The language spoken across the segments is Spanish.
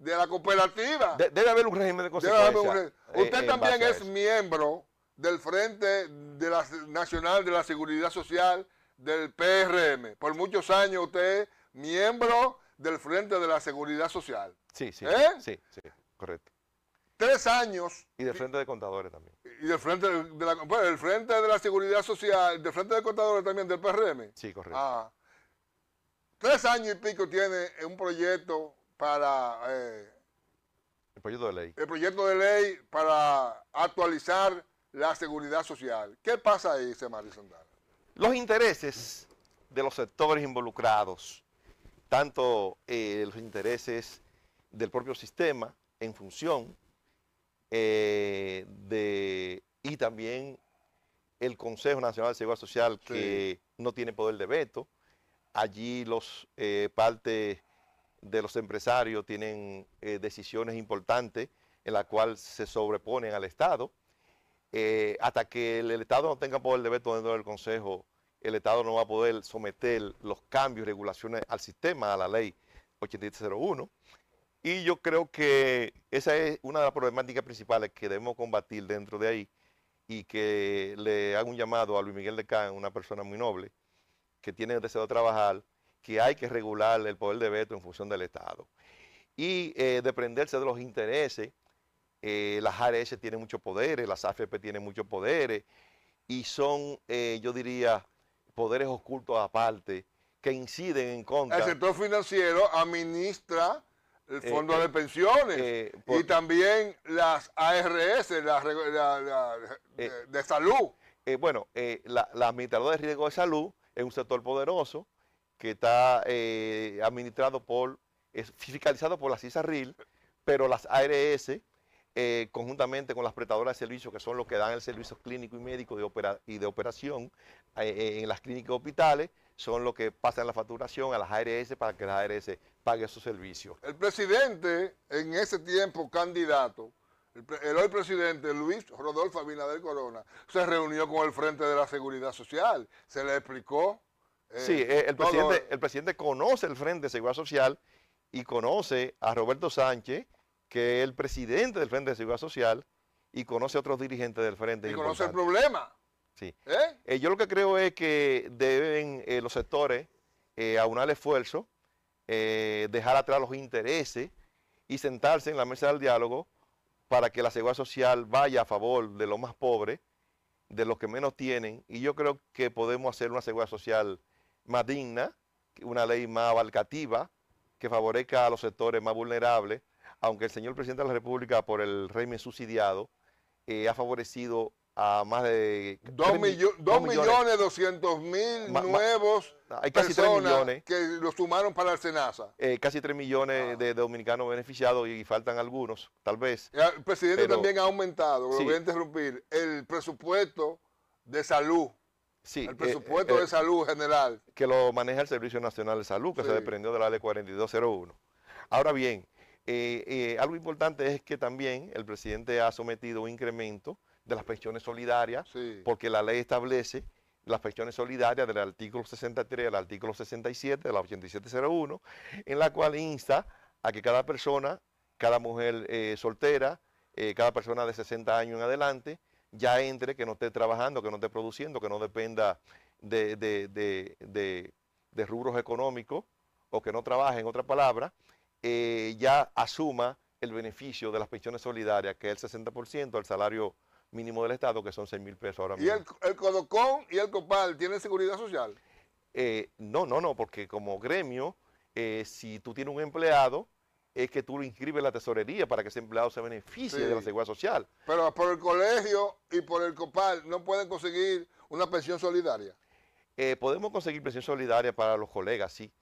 de la cooperativa. debe haber un régimen de consecuencia. Usted también es miembro del Frente de la, Nacional de la Seguridad Social del PRM. Por muchos años usted es miembro del Frente de la Seguridad Social. Sí, sí, ¿Eh? sí, sí, correcto. Tres años. Y del Frente de Contadores también. Y del Frente de la, bueno, el Frente de la Seguridad Social, del Frente de Contadores también del PRM. Sí, correcto. Ah. Tres años y pico tiene un proyecto para... Eh, el proyecto de ley. El proyecto de ley para actualizar la seguridad social. ¿Qué pasa ahí, Semari Sandana? Los intereses de los sectores involucrados, tanto eh, los intereses del propio sistema en función eh, de, y también el Consejo Nacional de Seguridad Social que no tiene poder de veto. Allí los eh, partes de los empresarios tienen decisiones importantes en las cuales se sobreponen al Estado eh, hasta que el, Estado no tenga poder de veto dentro del Consejo, el Estado no va a poder someter los cambios y regulaciones al sistema, a la ley 8701. Y yo creo que esa es una de las problemáticas principales que debemos combatir dentro de ahí y que le hago un llamado a Luis Miguel de Can, una persona muy noble, que tiene el deseo de trabajar, que hay que regular el poder de veto en función del Estado. Y eh, desprenderse de los intereses eh, las ARS tienen muchos poderes, las AFP tienen muchos poderes y son, eh, yo diría, poderes ocultos aparte que inciden en contra. El sector financiero administra el eh, fondo de pensiones y también las ARS, la, de, salud. bueno, la, la administradora de riesgo de salud es un sector poderoso que está administrado por, es fiscalizado por la CISARRIL, pero las ARS eh, conjuntamente con las prestadoras de servicios, que son los que dan el servicio clínico y médico de y de operación eh, eh, en las clínicas y hospitales, son los que pasan la facturación a las ARS para que las ARS paguen esos servicios. El presidente, en ese tiempo candidato, el, hoy presidente Luis Rodolfo Abinader Corona, se reunió con el Frente de la Seguridad Social, se le explicó. Sí, el, presidente, el presidente conoce el Frente de Seguridad Social y conoce a Roberto Sánchez, que es el presidente del Frente de Seguridad Social y conoce a otros dirigentes del Frente. Y conoce el problema. Sí. ¿Eh? Eh, yo lo que creo es que deben eh, los sectores aunar el esfuerzo, dejar atrás los intereses y sentarse en la mesa del diálogo para que la seguridad social vaya a favor de los más pobres, de los que menos tienen. Y yo creo que podemos hacer una seguridad social más digna, una ley más abarcativa, que favorezca a los sectores más vulnerables aunque el señor presidente de la República, por el régimen subsidiado, eh, ha favorecido a más de... 2 millones doscientos mil nuevos hay casi personas millones, que lo sumaron para el SENASA. Eh, casi 3 millones ah. de, dominicanos beneficiados y faltan algunos, tal vez. El presidente también ha aumentado, voy a interrumpir, el presupuesto de salud. Sí, el presupuesto eh, de salud general. Que lo maneja el Servicio Nacional de Salud, que se desprendió de la ley 4201. Ahora bien, eh, eh, algo importante es que también el presidente ha sometido un incremento de las pensiones solidarias, porque la ley establece las pensiones solidarias del artículo 63 al artículo 67 de la 8701, en la cual insta a que cada persona, cada mujer eh, soltera, cada persona de 60 años en adelante, ya entre, que no esté trabajando, que no esté produciendo, que no dependa de, de rubros económicos o que no trabaje, en otra palabra, eh, ya asuma el beneficio de las pensiones solidarias, que es el 60% del salario mínimo del Estado, que son 6 mil pesos ahora mismo. ¿Y el, el, Codocón y el COPAL tienen seguridad social? Eh, no, no, no, porque como gremio, eh, si tú tienes un empleado, es que tú lo inscribes en la tesorería para que ese empleado se beneficie de la seguridad social. Pero por el colegio y por el COPAL no pueden conseguir una pensión solidaria. podemos conseguir pensión solidaria para los colegas, sí.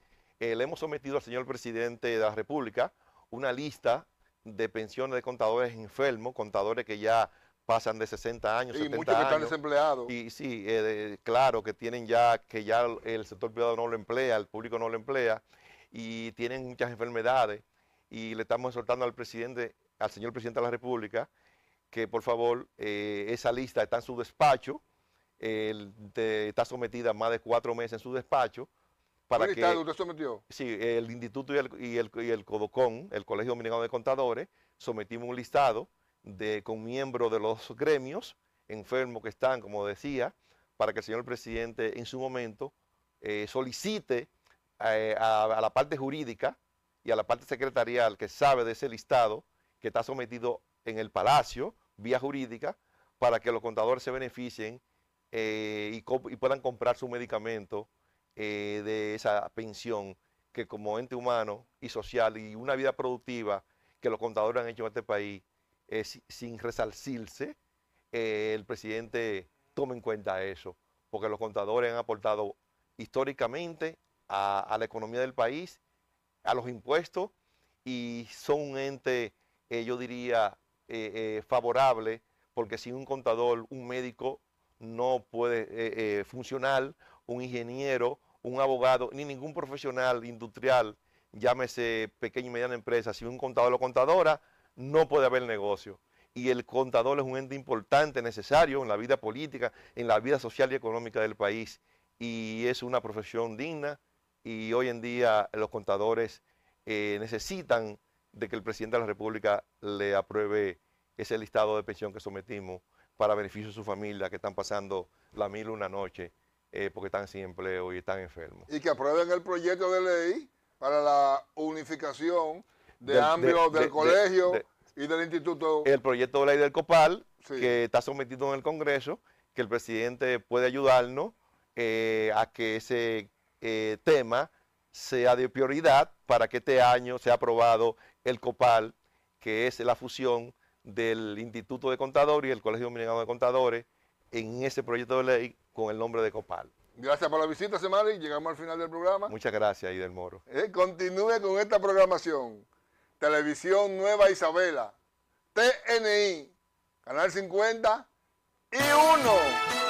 Eh, le hemos sometido al señor presidente de la República una lista de pensiones de contadores enfermos, contadores que ya pasan de 60 años, y 70 muchos que están desempleados. Y sí, eh, claro, que tienen ya, que ya el sector privado no lo emplea, el público no lo emplea, y tienen muchas enfermedades. Y le estamos exhortando al presidente, al señor presidente de la República, que por favor eh, esa lista está en su despacho, está sometida más de cuatro meses en su despacho, para ¿Un que listado usted sometió? sí, el instituto y el, y el, y el CODOCON, el Colegio Dominicano de Contadores, sometimos un listado de, con miembros de los gremios enfermos que están, como decía, para que el señor presidente en su momento eh, solicite eh, a, a la parte jurídica y a la parte secretarial que sabe de ese listado que está sometido en el Palacio, vía jurídica, para que los contadores se beneficien eh, y, puedan comprar su medicamento eh, de esa pensión que como ente humano y social y una vida productiva que los contadores han hecho en este país eh, si- sin resarcirse, eh, el presidente tome en cuenta eso, porque los contadores han aportado históricamente a la economía del país, a los impuestos y son un ente, eh, yo diría, eh, eh, favorable, porque sin un contador, un médico no puede funcionar, un ingeniero, un abogado, ni ningún profesional industrial, llámese pequeña y mediana empresa, sin un contador o contadora, no puede haber negocio. Y el contador es un ente importante, necesario en la vida política, en la vida social y económica del país. Y es una profesión digna. Y hoy en día los contadores eh, necesitan de que el presidente de la República le apruebe ese listado de pensión que sometimos para beneficio de su familia que están pasando la mil una noche eh, porque están sin empleo y están enfermos. Y que aprueben el proyecto de ley para la unificación de Del- ambos de- del de- colegio de- y del instituto. El proyecto de ley del COPAL Sí. que está sometido en el Congreso, que el presidente puede ayudarnos eh, a que ese eh, tema sea de prioridad para que este año sea aprobado el COPAL, que es la fusión del Instituto de Contadores y el Colegio Dominicano de Contadores en ese proyecto de ley con el nombre de COPAL. Gracias por la visita, Semari. Llegamos al final del programa. Muchas gracias, Idel Moro. Eh, continúe con esta programación. Televisión Nueva Isabela, TNI, Canal 50 y 1.